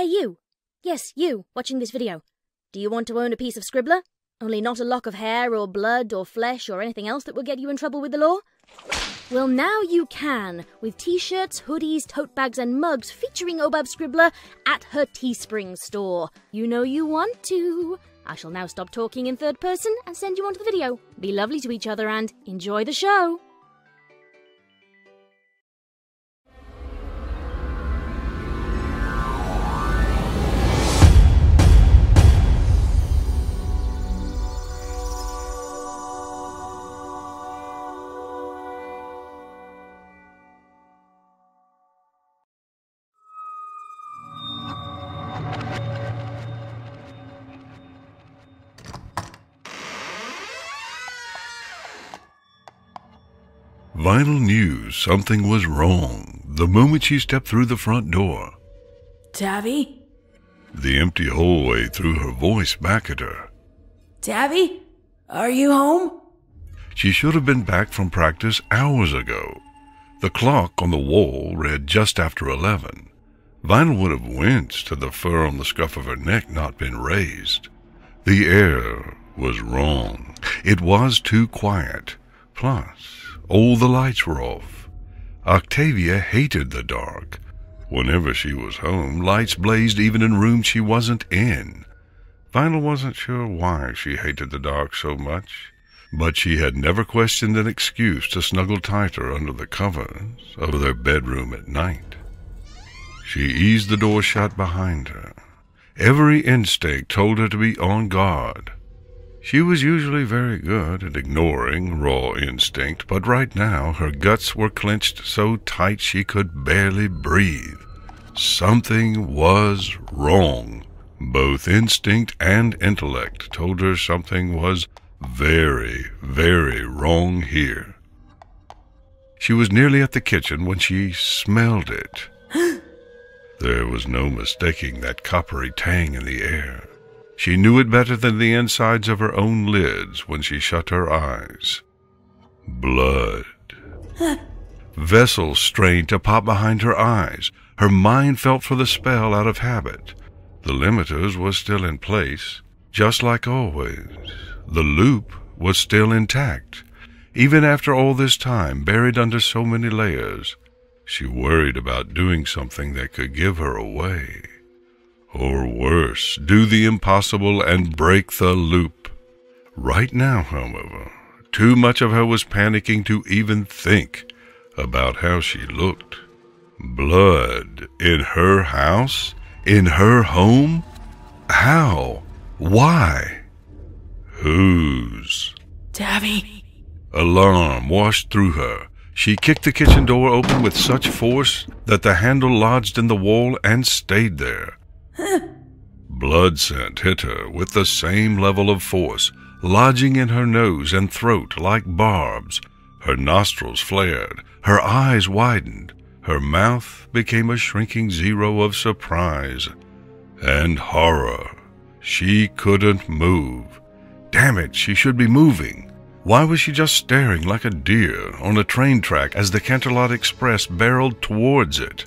Hey, you. Yes, you, watching this video. Do you want to own a piece of Scribbler? Only not a lock of hair or blood or flesh or anything else that will get you in trouble with the law? Well, now you can, with t shirts, hoodies, tote bags, and mugs featuring Obab Scribbler at her Teespring store. You know you want to. I shall now stop talking in third person and send you on to the video. Be lovely to each other and enjoy the show. Vinyl knew something was wrong the moment she stepped through the front door. Tavi? The empty hallway threw her voice back at her. Tavi? Are you home? She should have been back from practice hours ago. The clock on the wall read just after eleven. Vinyl would have winced had the fur on the scruff of her neck not been raised. The air was wrong. It was too quiet. Plus, all the lights were off. Octavia hated the dark. Whenever she was home, lights blazed even in rooms she wasn't in. Vinyl wasn't sure why she hated the dark so much, but she had never questioned an excuse to snuggle tighter under the covers of their bedroom at night. She eased the door shut behind her. Every instinct told her to be on guard. She was usually very good at ignoring raw instinct, but right now her guts were clenched so tight she could barely breathe. Something was wrong. Both instinct and intellect told her something was very, very wrong here. She was nearly at the kitchen when she smelled it. there was no mistaking that coppery tang in the air. She knew it better than the insides of her own lids when she shut her eyes. Blood. Vessels strained to pop behind her eyes. Her mind felt for the spell out of habit. The limiters was still in place, just like always. The loop was still intact. Even after all this time, buried under so many layers, she worried about doing something that could give her away. Or worse, do the impossible and break the loop. Right now, however, too much of her was panicking to even think about how she looked. Blood in her house? In her home? How? Why? Whose? Tavi. Alarm washed through her. She kicked the kitchen door open with such force that the handle lodged in the wall and stayed there. Blood scent hit her with the same level of force, lodging in her nose and throat like barbs. Her nostrils flared, her eyes widened, her mouth became a shrinking zero of surprise and horror. She couldn't move. Damn it, she should be moving. Why was she just staring like a deer on a train track as the Canterlot Express barreled towards it?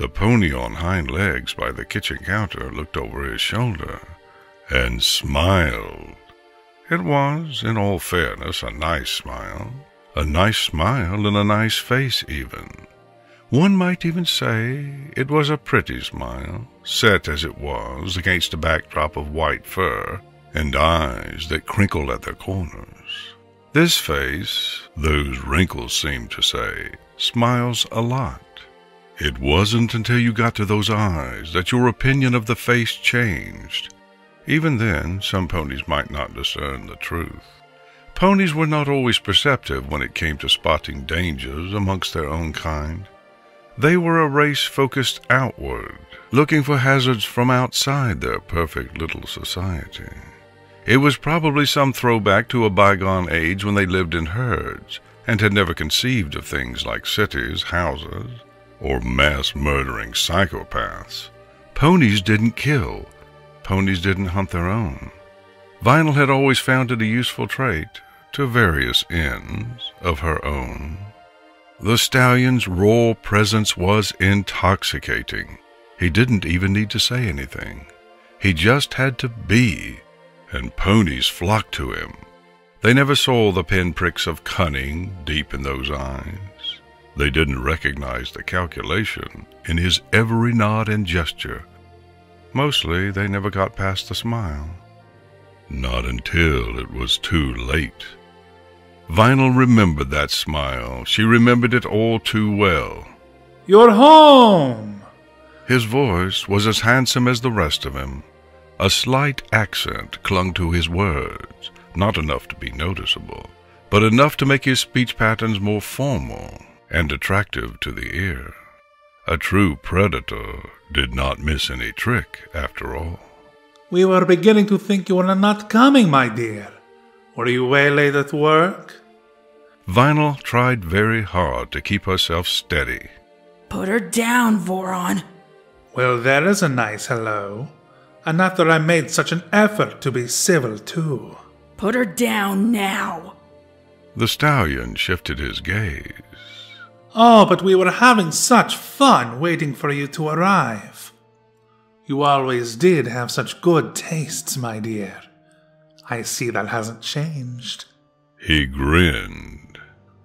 The pony on hind legs by the kitchen counter looked over his shoulder and smiled. It was, in all fairness, a nice smile. A nice smile and a nice face, even. One might even say it was a pretty smile, set as it was against a backdrop of white fur and eyes that crinkled at their corners. This face, those wrinkles seemed to say, smiles a lot. It wasn't until you got to those eyes that your opinion of the face changed. Even then, some ponies might not discern the truth. Ponies were not always perceptive when it came to spotting dangers amongst their own kind. They were a race focused outward, looking for hazards from outside their perfect little society. It was probably some throwback to a bygone age when they lived in herds and had never conceived of things like cities, houses, or mass murdering psychopaths. Ponies didn't kill. Ponies didn't hunt their own. Vinyl had always found it a useful trait to various ends of her own. The stallion's raw presence was intoxicating. He didn't even need to say anything. He just had to be, and ponies flocked to him. They never saw the pinpricks of cunning deep in those eyes. They didn't recognize the calculation in his every nod and gesture. Mostly, they never got past the smile. Not until it was too late. Vinyl remembered that smile. She remembered it all too well. You're home! His voice was as handsome as the rest of him. A slight accent clung to his words, not enough to be noticeable, but enough to make his speech patterns more formal and attractive to the ear. A true predator did not miss any trick, after all. We were beginning to think you were not coming, my dear. Were you waylaid at work? Vinyl tried very hard to keep herself steady. Put her down, Voron. Well, there is a nice hello. And after I made such an effort to be civil, too. Put her down now. The stallion shifted his gaze. Oh, but we were having such fun waiting for you to arrive. You always did have such good tastes, my dear. I see that hasn't changed. He grinned.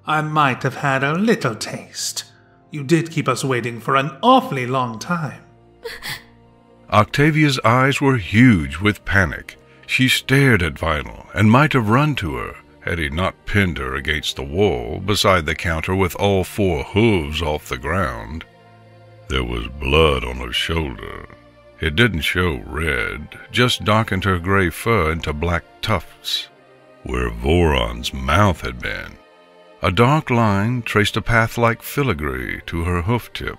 I might have had a little taste. You did keep us waiting for an awfully long time. Octavia's eyes were huge with panic. She stared at Vinyl and might have run to her had he not pinned her against the wall beside the counter with all four hooves off the ground. There was blood on her shoulder. It didn't show red, just darkened her gray fur into black tufts, where Voron's mouth had been. A dark line traced a path like filigree to her hoof tip.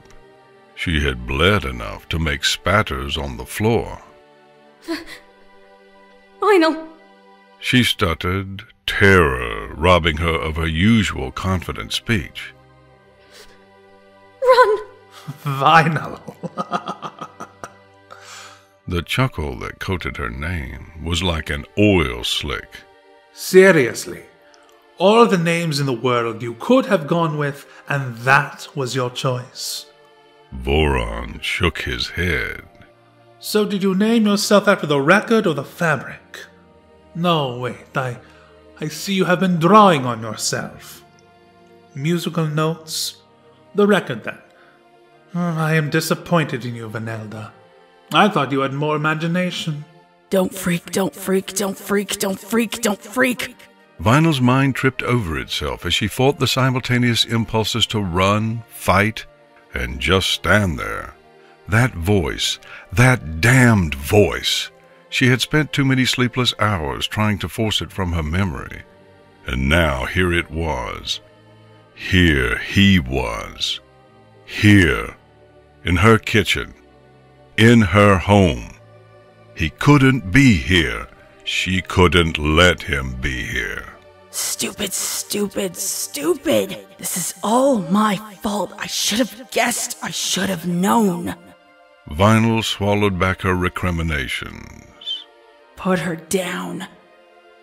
She had bled enough to make spatters on the floor. Vinyl! She stuttered, terror robbing her of her usual confident speech. Run! Vinyl. The chuckle that coated her name was like an oil slick. Seriously. All the names in the world you could have gone with, and that was your choice. Voron shook his head. So did you name yourself after the record or the fabric? No, wait, I I see you have been drawing on yourself. Musical notes? The record then. Hmm, I am disappointed in you, Vanelda. I thought you had more imagination. Don't freak, don't freak, don't freak, don't freak, don't freak. Vinyl's mind tripped over itself as she fought the simultaneous impulses to run, fight, and just stand there. That voice, that damned voice. She had spent too many sleepless hours trying to force it from her memory. And now here it was. Here he was. Here, in her kitchen, in her home. He couldn't be here. She couldn't let him be here. Stupid, stupid, stupid. This is all my fault. I should have guessed. I should have known. Vinyl swallowed back her recriminations. Put her down.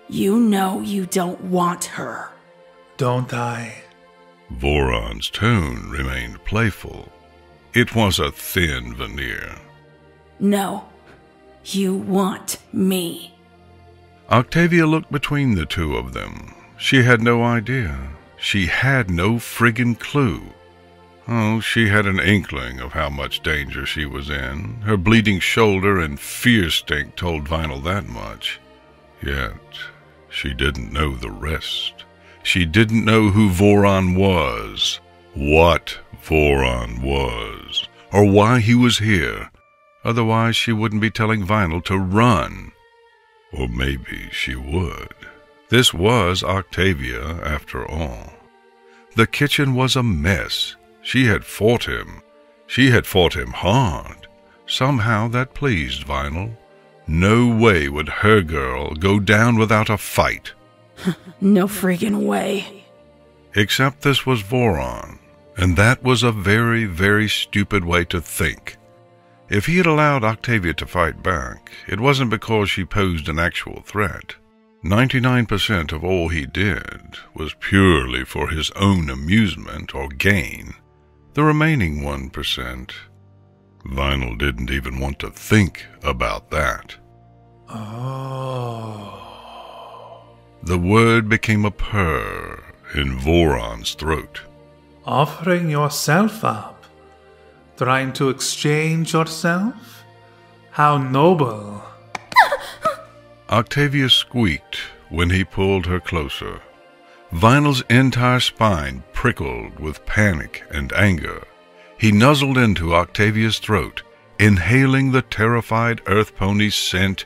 You know you don't want her. Don't I? Voron's tone remained playful. It was a thin veneer. No. You want me. Octavia looked between the two of them. She had no idea. She had no friggin' clue. Oh, she had an inkling of how much danger she was in. Her bleeding shoulder and fear stink told Vinyl that much. Yet, she didn't know the rest. She didn't know who Voron was, what Voron was, or why he was here. Otherwise, she wouldn't be telling Vinyl to run. Or maybe she would. This was Octavia, after all. The kitchen was a mess. She had fought him. She had fought him hard. Somehow that pleased Vinyl. No way would her girl go down without a fight. No freaking way. Except this was Voron, and that was a very, very stupid way to think. If he had allowed Octavia to fight back, it wasn't because she posed an actual threat. 99% of all he did was purely for his own amusement or gain. The remaining 1%, Vinyl didn't even want to think about that. Oh. The word became a purr in Voron's throat. Offering yourself up? Trying to exchange yourself? How noble. Octavia squeaked when he pulled her closer. Vinyl's entire spine prickled with panic and anger. He nuzzled into Octavia's throat, inhaling the terrified earth pony's scent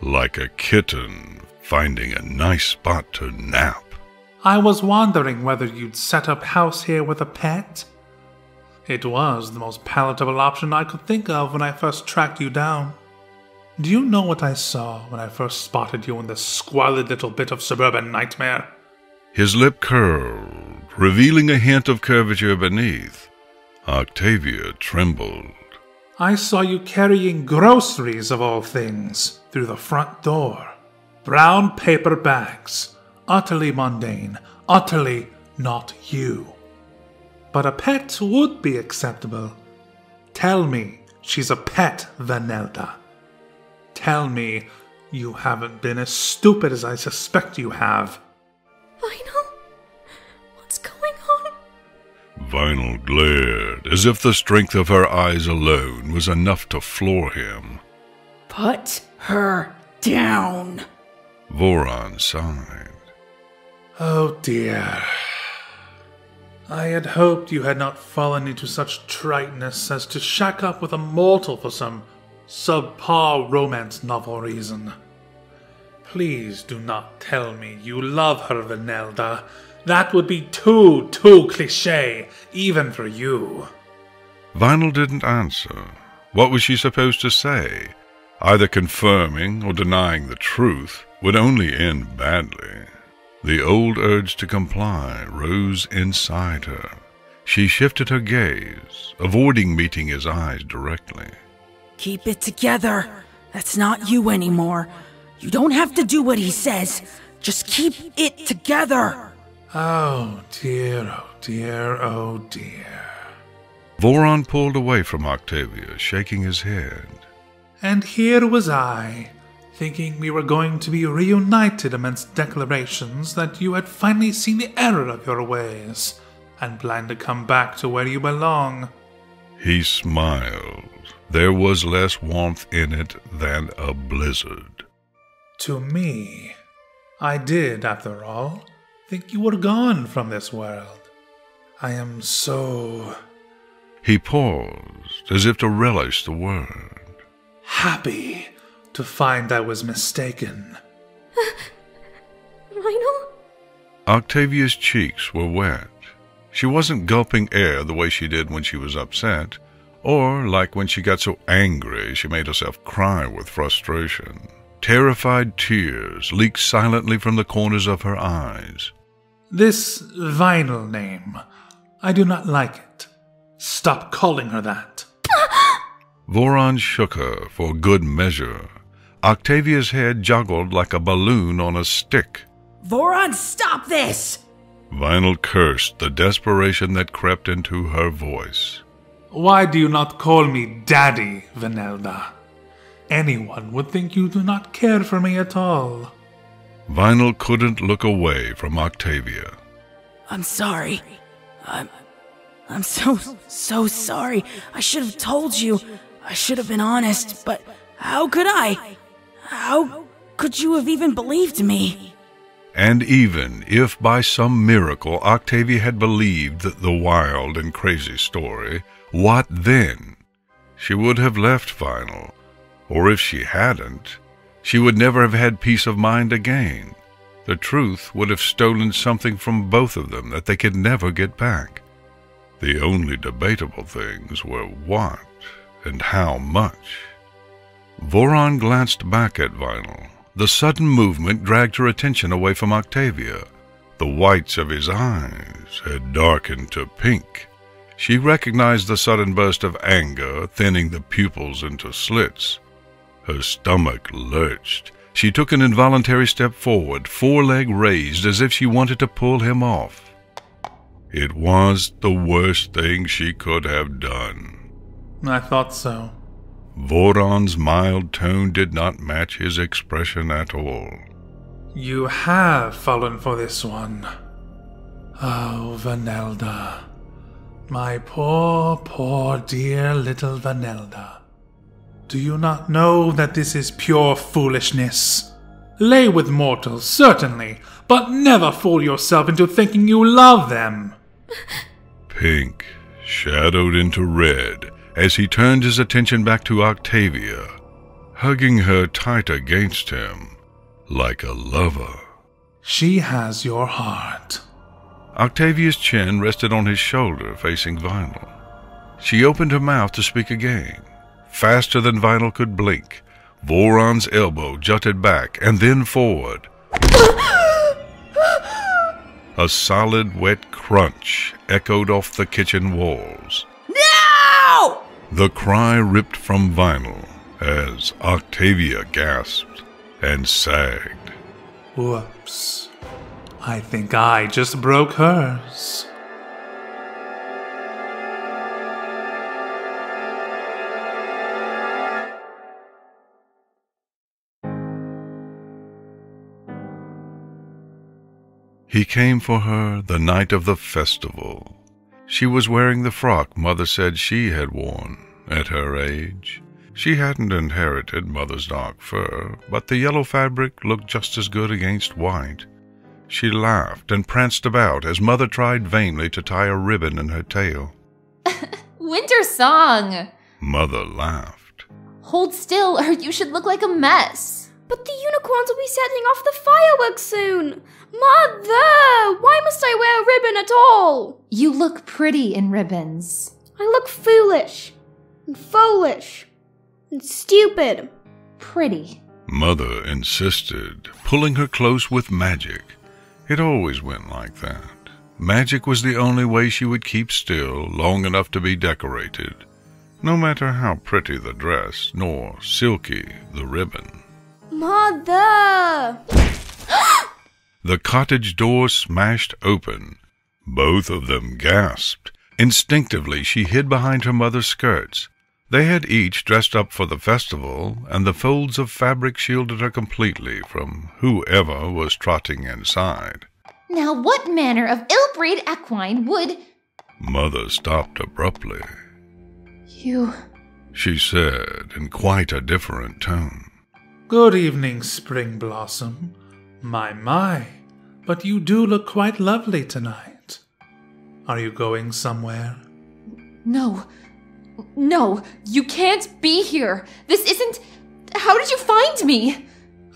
like a kitten finding a nice spot to nap. I was wondering whether you'd set up house here with a pet. It was the most palatable option I could think of when I first tracked you down. Do you know what I saw when I first spotted you in this squalid little bit of suburban nightmare? His lip curled, revealing a hint of curvature beneath. Octavia trembled. I saw you carrying groceries of all things through the front door. Brown paper bags. Utterly mundane. Utterly not you. But a pet would be acceptable. Tell me she's a pet, Vanelda. Tell me you haven't been as stupid as I suspect you have. Vinyl glared as if the strength of her eyes alone was enough to floor him. Put her down. Voron sighed. Oh dear. I had hoped you had not fallen into such triteness as to shack up with a mortal for some subpar romance novel reason. Please do not tell me you love her, Vanelda. That would be too, too cliche, even for you. Vinyl didn't answer. What was she supposed to say? Either confirming or denying the truth would only end badly. The old urge to comply rose inside her. She shifted her gaze, avoiding meeting his eyes directly. Keep it together. That's not you anymore. You don't have to do what he says. Just keep it together. Oh dear, oh dear, oh dear. Voron pulled away from Octavia, shaking his head. And here was I, thinking we were going to be reunited amidst declarations that you had finally seen the error of your ways, and planned to come back to where you belong. He smiled. There was less warmth in it than a blizzard. To me, I did, after all, think you were gone from this world. I am so He paused, as if to relish the word. happy to find I was mistaken. Vinyl? Octavia's cheeks were wet. She wasn't gulping air the way she did when she was upset, or like when she got so angry she made herself cry with frustration. Terrified tears leaked silently from the corners of her eyes. This vinyl name, I do not like it. Stop calling her that. Voron shook her for good measure. Octavia's head joggled like a balloon on a stick. Voron, stop this! Vinyl cursed the desperation that crept into her voice. Why do you not call me Daddy, Vanelda? Anyone would think you do not care for me at all. Vinyl couldn't look away from Octavia. I'm sorry. I'm. I'm so, so sorry. I should have told you. I should have been honest, but how could I? How could you have even believed me? And even if by some miracle Octavia had believed the wild and crazy story, what then? She would have left Vinyl. Or if she hadn't, she would never have had peace of mind again. The truth would have stolen something from both of them that they could never get back. The only debatable things were what and how much. Voron glanced back at Vinyl. The sudden movement dragged her attention away from Octavia. The whites of his eyes had darkened to pink. She recognized the sudden burst of anger, thinning the pupils into slits. Her stomach lurched. She took an involuntary step forward, foreleg raised as if she wanted to pull him off. It was the worst thing she could have done. I thought so. Voron's mild tone did not match his expression at all. You have fallen for this one. Oh, Vanelda. My poor, poor, dear little Vanelda. Do you not know that this is pure foolishness? Lay with mortals, certainly, but never fool yourself into thinking you love them. Pink shadowed into red as he turned his attention back to Octavia, hugging her tight against him like a lover. She has your heart. Octavia's chin rested on his shoulder, facing Vinyl. She opened her mouth to speak again. Faster than Vinyl could blink, Voron's elbow jutted back and then forward. A solid, wet crunch echoed off the kitchen walls. No! The cry ripped from Vinyl as Octavia gasped and sagged. Whoops. I think I just broke hers. He came for her the night of the festival. She was wearing the frock Mother said she had worn at her age. She hadn't inherited Mother's dark fur, but the yellow fabric looked just as good against white. She laughed and pranced about as Mother tried vainly to tie a ribbon in her tail. Winter song! Mother laughed. Hold still, or you should look like a mess. But the unicorns will be setting off the fireworks soon! Mother! Why must I wear a ribbon at all? You look pretty in ribbons. I look foolish, and foolish, and stupid. Pretty. Mother insisted, pulling her close with magic. It always went like that. Magic was the only way she would keep still long enough to be decorated, no matter how pretty the dress, nor silky the ribbon. Mother! The cottage door smashed open. Both of them gasped. Instinctively, she hid behind her mother's skirts. They had each dressed up for the festival, and the folds of fabric shielded her completely from whoever was trotting inside. Now, what manner of ill breed equine would. Mother stopped abruptly. You. She said in quite a different tone. Good evening, Spring Blossom. My, my, but you do look quite lovely tonight. Are you going somewhere? No. No, you can't be here. This isn't. How did you find me?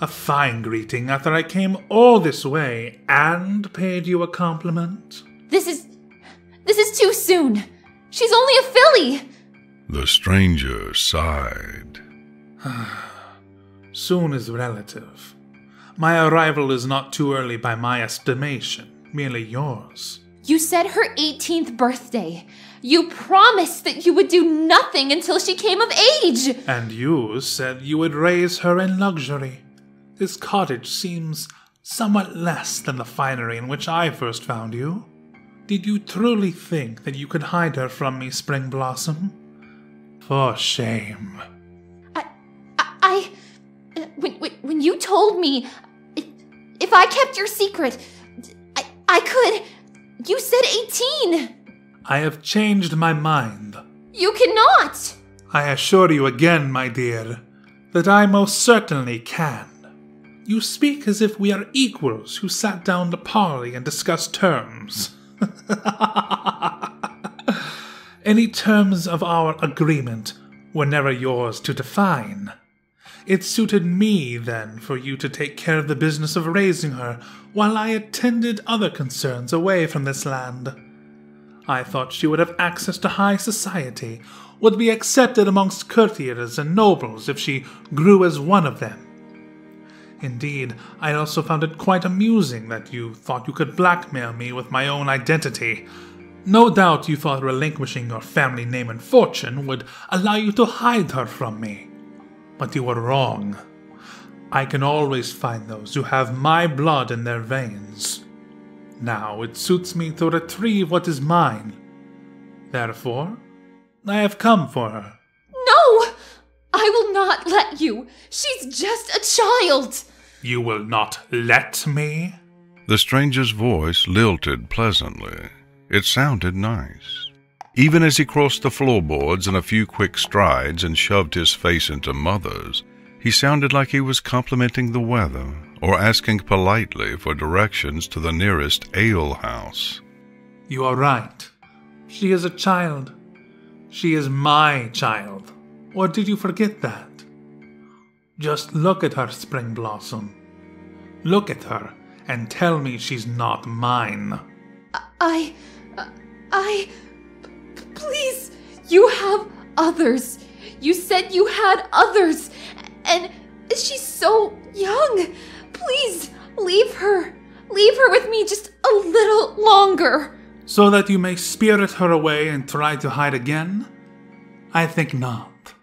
A fine greeting after I came all this way and paid you a compliment. This is. This is too soon. She's only a filly. The stranger sighed. Soon is relative. My arrival is not too early by my estimation, merely yours. You said her 18th birthday. You promised that you would do nothing until she came of age. And you said you would raise her in luxury. This cottage seems somewhat less than the finery in which I first found you. Did you truly think that you could hide her from me, Spring Blossom? For shame. When, when you told me. If, if I kept your secret. I, I could. You said 18. I have changed my mind. You cannot. I assure you again, my dear, that I most certainly can. You speak as if we are equals who sat down to parley and discussed terms. Any terms of our agreement were never yours to define. It suited me, then, for you to take care of the business of raising her while I attended other concerns away from this land. I thought she would have access to high society, would be accepted amongst courtiers and nobles if she grew as one of them. Indeed, I also found it quite amusing that you thought you could blackmail me with my own identity. No doubt you thought relinquishing your family name and fortune would allow you to hide her from me. But you are wrong. I can always find those who have my blood in their veins. Now it suits me to retrieve what is mine. Therefore, I have come for her. No! I will not let you. She's just a child. You will not let me? The stranger's voice lilted pleasantly. It sounded nice. Even as he crossed the floorboards in a few quick strides and shoved his face into Mother's, he sounded like he was complimenting the weather or asking politely for directions to the nearest alehouse. You are right. She is a child. She is my child. Or did you forget that? Just look at her, Spring Blossom. Look at her and tell me she's not mine. I. I. Please, you have others. You said you had others. And she's so young. Please, leave her. Leave her with me just a little longer. So that you may spirit her away and try to hide again? I think not.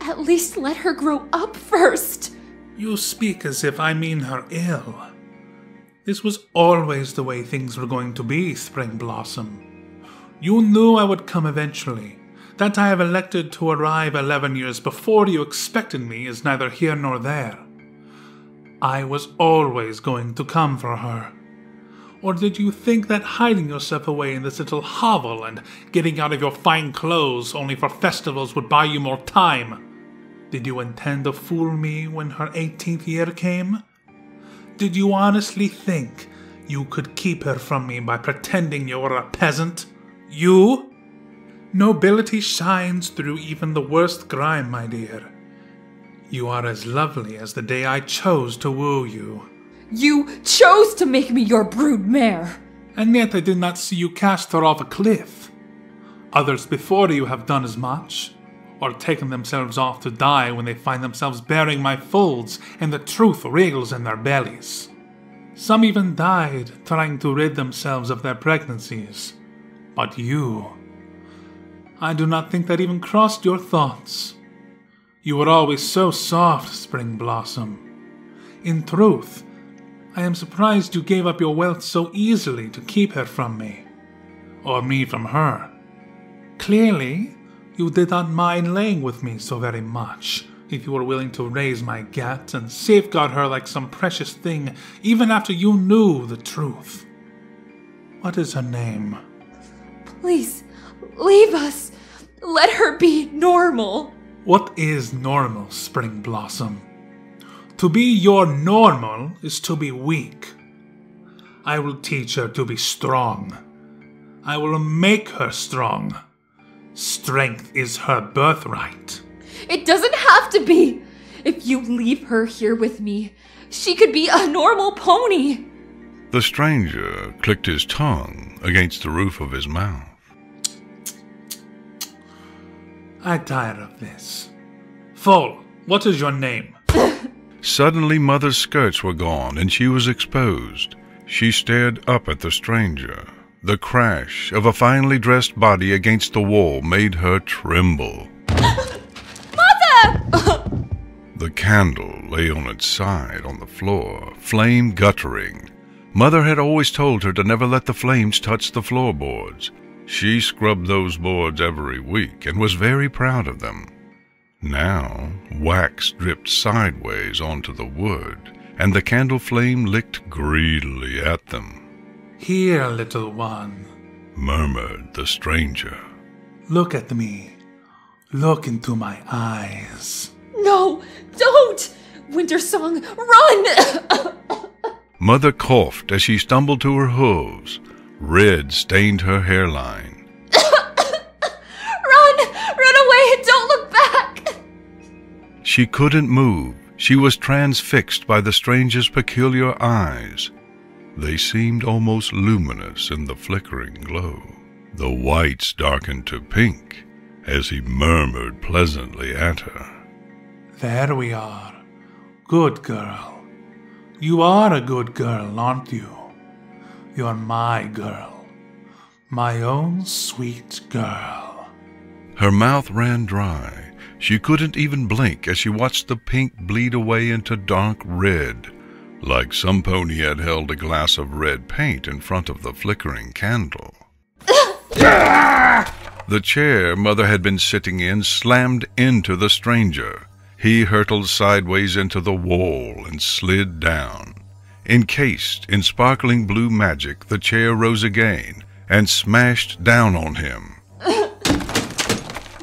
At least let her grow up first. You speak as if I mean her ill. This was always the way things were going to be, Spring Blossom. You knew I would come eventually. That I have elected to arrive eleven years before you expected me is neither here nor there. I was always going to come for her. Or did you think that hiding yourself away in this little hovel and getting out of your fine clothes only for festivals would buy you more time? Did you intend to fool me when her 18th year came? Did you honestly think you could keep her from me by pretending you were a peasant? You? Nobility shines through even the worst grime, my dear. You are as lovely as the day I chose to woo you. You chose to make me your brood mare. And yet I did not see you cast her off a cliff. Others before you have done as much, or taken themselves off to die when they find themselves bearing my folds and the truth wriggles in their bellies. Some even died trying to rid themselves of their pregnancies. But you. I do not think that even crossed your thoughts. You were always so soft, Spring Blossom. In truth, I am surprised you gave up your wealth so easily to keep her from me. Or me from her. Clearly, you did not mind laying with me so very much, if you were willing to raise my gat and safeguard her like some precious thing, even after you knew the truth. What is her name? Please, leave us. Let her be normal. What is normal, Spring Blossom? To be your normal is to be weak. I will teach her to be strong. I will make her strong. Strength is her birthright. It doesn't have to be. If you leave her here with me, she could be a normal pony. The stranger clicked his tongue against the roof of his mouth. I tire of this. Foal, what is your name? Suddenly, Mother's skirts were gone and she was exposed. She stared up at the stranger. The crash of a finely dressed body against the wall made her tremble. Mother! The candle lay on its side on the floor, flame guttering. Mother had always told her to never let the flames touch the floorboards. She scrubbed those boards every week and was very proud of them. Now, wax dripped sideways onto the wood, and the candle flame licked greedily at them. Here, little one. Murmured the stranger. Look at me. Look into my eyes. No, don't! Winter Song, run! Mother coughed as she stumbled to her hooves. Red stained her hairline. run! Run away and don't look back! She couldn't move. She was transfixed by the stranger's peculiar eyes. They seemed almost luminous in the flickering glow. The whites darkened to pink as he murmured pleasantly at her. There we are. Good girl. You are a good girl, aren't you? You're my girl. My own sweet girl. Her mouth ran dry. She couldn't even blink as she watched the pink bleed away into dark red, like some pony had held a glass of red paint in front of the flickering candle. The chair Mother had been sitting in slammed into the stranger. He hurtled sideways into the wall and slid down. Encased in sparkling blue magic, the chair rose again and smashed down on him.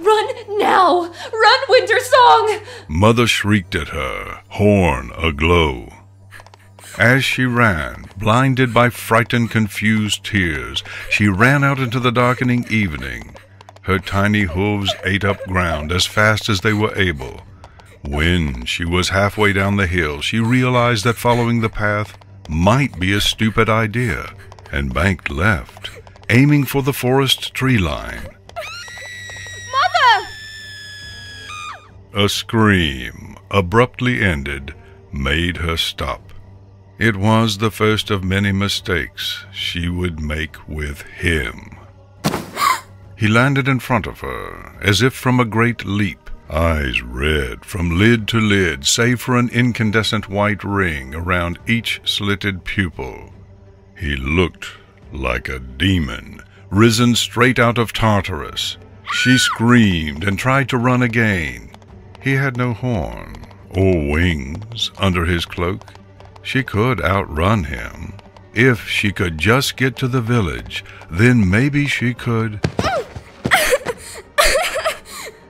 Run now! Run, Winter Song! Mother shrieked at her, horn aglow. As she ran, blinded by frightened, confused tears, she ran out into the darkening evening. Her tiny hooves ate up ground as fast as they were able. When she was halfway down the hill, she realized that following the path might be a stupid idea and banked left, aiming for the forest tree line. Mother! A scream, abruptly ended, made her stop. It was the first of many mistakes she would make with him. he landed in front of her, as if from a great leap, eyes red from lid to lid, save for an incandescent white ring around each slitted pupil. He looked like a demon, risen straight out of Tartarus. She screamed and tried to run again. He had no horn or wings under his cloak. She could outrun him. If she could just get to the village, then maybe she could.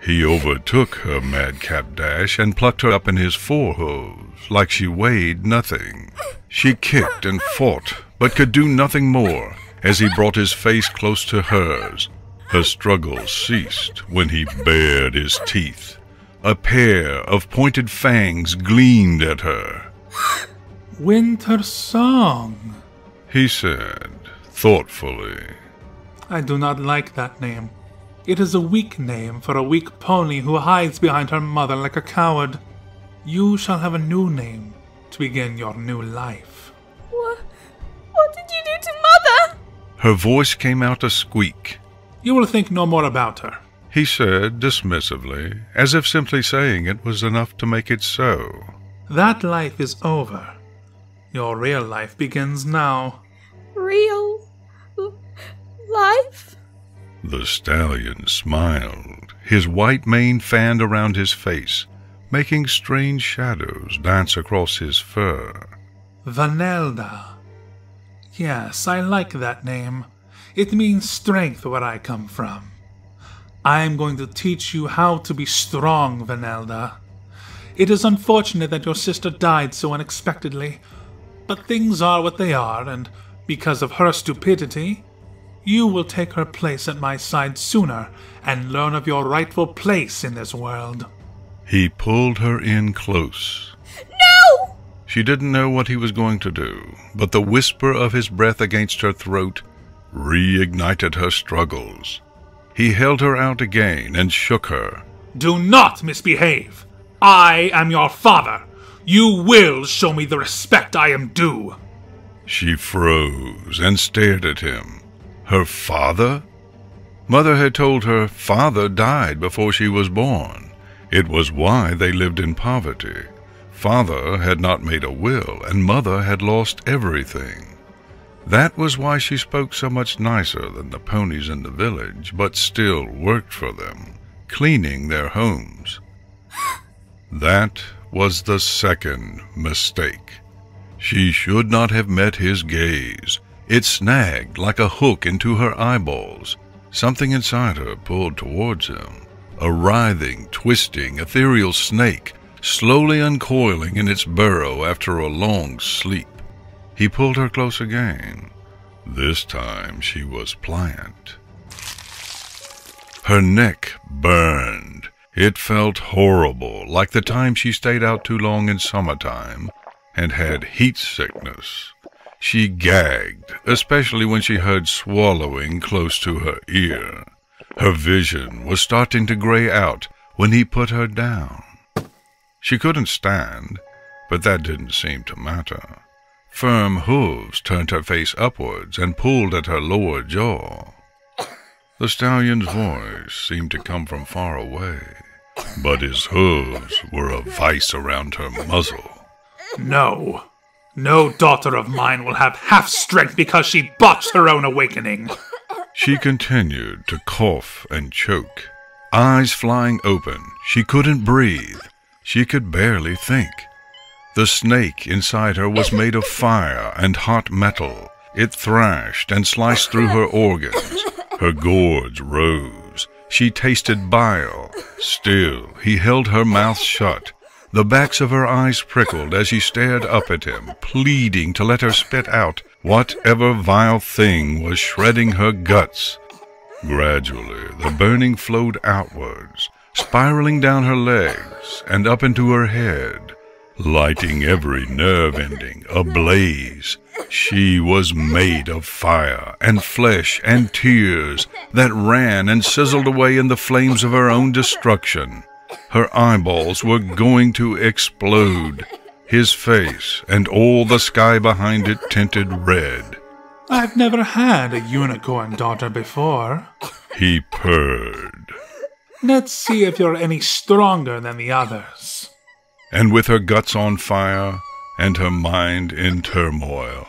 He overtook her madcap dash and plucked her up in his forehooves like she weighed nothing. She kicked and fought, but could do nothing more as he brought his face close to hers. Her struggles ceased when he bared his teeth. A pair of pointed fangs gleamed at her. Winter Song. He said, thoughtfully. I do not like that name. It is a weak name for a weak pony who hides behind her mother like a coward. You shall have a new name to begin your new life. What, what did you do to Mother? Her voice came out a squeak. You will think no more about her. He said dismissively, as if simply saying it was enough to make it so. That life is over. Your real life begins now. Real life? The stallion smiled, his white mane fanned around his face, making strange shadows dance across his fur. Vanelda. Yes, I like that name. It means strength where I come from. I am going to teach you how to be strong, Vanelda. It is unfortunate that your sister died so unexpectedly, but things are what they are, and because of her stupidity, you will take her place at my side sooner and learn of your rightful place in this world. He pulled her in close. No! She didn't know what he was going to do, but the whisper of his breath against her throat reignited her struggles. He held her out again and shook her. Do not misbehave! I am your father! You will show me the respect I am due! She froze and stared at him. Her father? Mother had told her father died before she was born. It was why they lived in poverty. Father had not made a will, and mother had lost everything. That was why she spoke so much nicer than the ponies in the village, but still worked for them, cleaning their homes. That was the second mistake. She should not have met his gaze. It snagged like a hook into her eyeballs. Something inside her pulled towards him. A writhing, twisting, ethereal snake, slowly uncoiling in its burrow after a long sleep. He pulled her close again. This time she was pliant. Her neck burned. It felt horrible, like the time she stayed out too long in summertime and had heat sickness. She gagged, especially when she heard swallowing close to her ear. Her vision was starting to gray out when he put her down. She couldn't stand, but that didn't seem to matter. Firm hooves turned her face upwards and pulled at her lower jaw. The stallion's voice seemed to come from far away, but his hooves were a vice around her muzzle. No. No daughter of mine will have half strength because she botched her own awakening. She continued to cough and choke, eyes flying open. She couldn't breathe. She could barely think. The snake inside her was made of fire and hot metal. It thrashed and sliced through her organs. Her gorge rose. She tasted bile. Still, he held her mouth shut. The backs of her eyes prickled as she stared up at him, pleading to let her spit out whatever vile thing was shredding her guts. Gradually, the burning flowed outwards, spiraling down her legs and up into her head, lighting every nerve ending ablaze. She was made of fire and flesh and tears that ran and sizzled away in the flames of her own destruction. Her eyeballs were going to explode. His face and all the sky behind it tinted red. I've never had a unicorn daughter before. He purred. Let's see if you're any stronger than the others. And with her guts on fire and her mind in turmoil,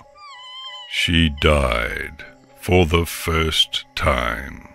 she died for the first time.